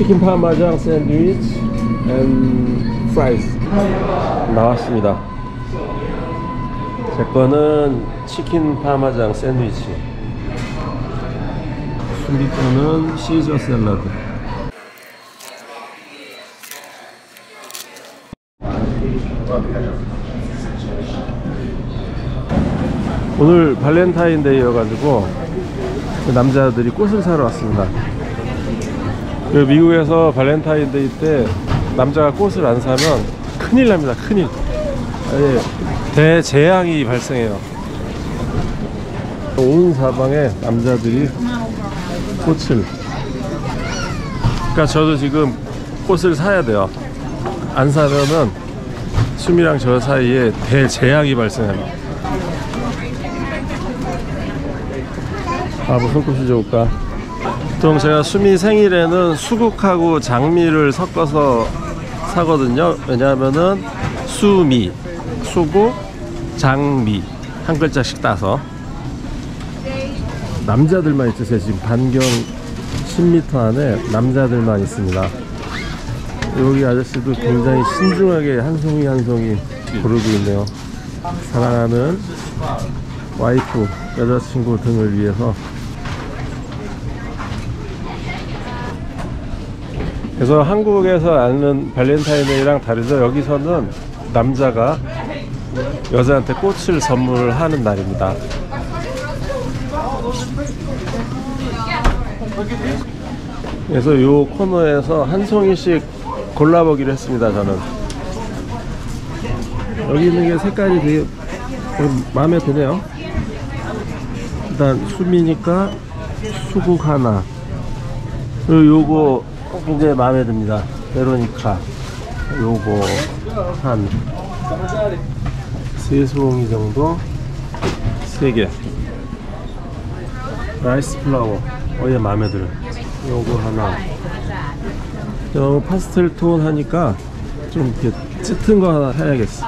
치킨 파마장 샌드위치 and fries. 나왔습니다. 제 거는 치킨 파마장 샌드위치. 거는 시저 샐러드. 오늘 발렌타인데이여가지고 남자들이 꽃을 사러 왔습니다. 그 미국에서 발렌타인데이 때 남자가 꽃을 안 사면 큰일 납니다. 큰일. 아예 대재앙이 발생해요. 온 사방에 남자들이 꽃을. 그러니까 저도 지금 꽃을 사야 돼요. 안 사면은 수미랑 저 사이에 대재앙이 발생합니다. 아 무슨 꽃이 좋을까? 보통 제가 수미 생일에는 수국하고 장미를 섞어서 사거든요. 왜냐하면은 수미, 수국, 장미 한 글자씩 따서 남자들만 있으세요. 지금 반경 10m 안에 남자들만 있습니다. 여기 아저씨도 굉장히 신중하게 한 송이 한 송이 고르고 있네요. 사랑하는 와이프, 여자친구 등을 위해서 그래서 한국에서 아는 발렌타인데이랑 다르죠. 여기서는 남자가 여자한테 꽃을 선물하는 날입니다. 그래서 이 코너에서 한 송이씩 골라보기로 했습니다. 저는 여기 있는 게 색깔이 되게 마음에 드네요. 일단 수미니까 수국 하나. 그리고 요거 굉장히 마음에 듭니다. Veronica. 요거 한 세 송이 정도 세 개. Rice flower. 어얘 마음에 들어. 요거 하나. 저 파스텔 톤 하니까 좀 이렇게 짙은 거 하나 사야겠어.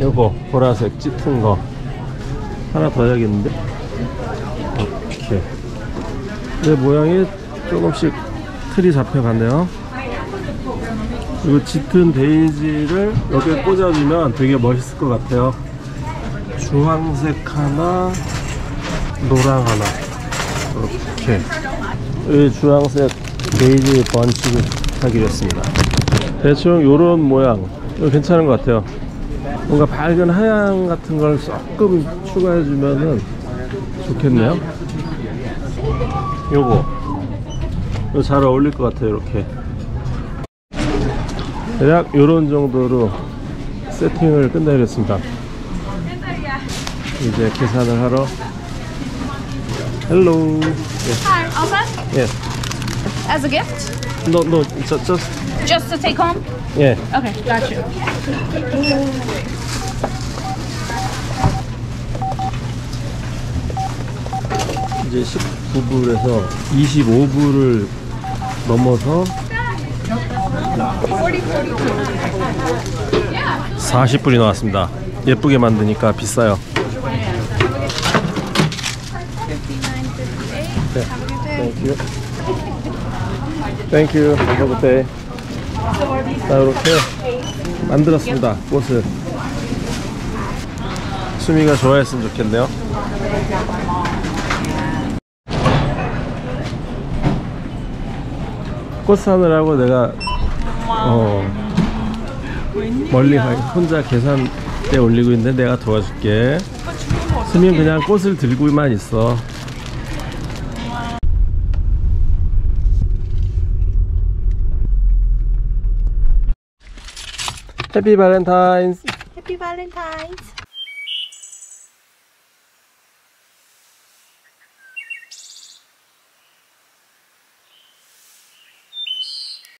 요거 보라색 짙은 거 하나 더 해야겠는데. 이렇게. 내 모양이 조금씩 틀이 잡혀갔네요. 그리고 짙은 베이지를 여기에 꽂아주면 되게 멋있을 것 같아요. 주황색 하나, 노랑 하나. 이렇게. 이 주황색 베이지 번치를 하기로 했습니다. 대충 요런 모양. 이거 괜찮은 것 같아요. 뭔가 밝은 하양 같은 걸 조금 추가해 주면은 좋겠네요. 요거. 잘 어울릴 것 같아요, 이렇게. 대략 요런 정도로 세팅을 끝내겠습니다. 이제 계산을 하러. 헬로. Hi, all set? 예. As a gift? No, no, just, just, Just to take home? 예. Okay, got you. 이제 19불에서 25불을 넘어서 40불이 나왔습니다. 예쁘게 만드니까 비싸요. 네. Good day. 자, 이렇게 만들었습니다. 꽃을. 수미가 좋아했으면 좋겠네요. 꽃 사느라고 내가 어 멀리 가 혼자 계산대 올리고 있는데 내가 도와줄게. 수민 그냥 꽃을 들고만 있어. 해피 발렌타인스. Happy Valentine's.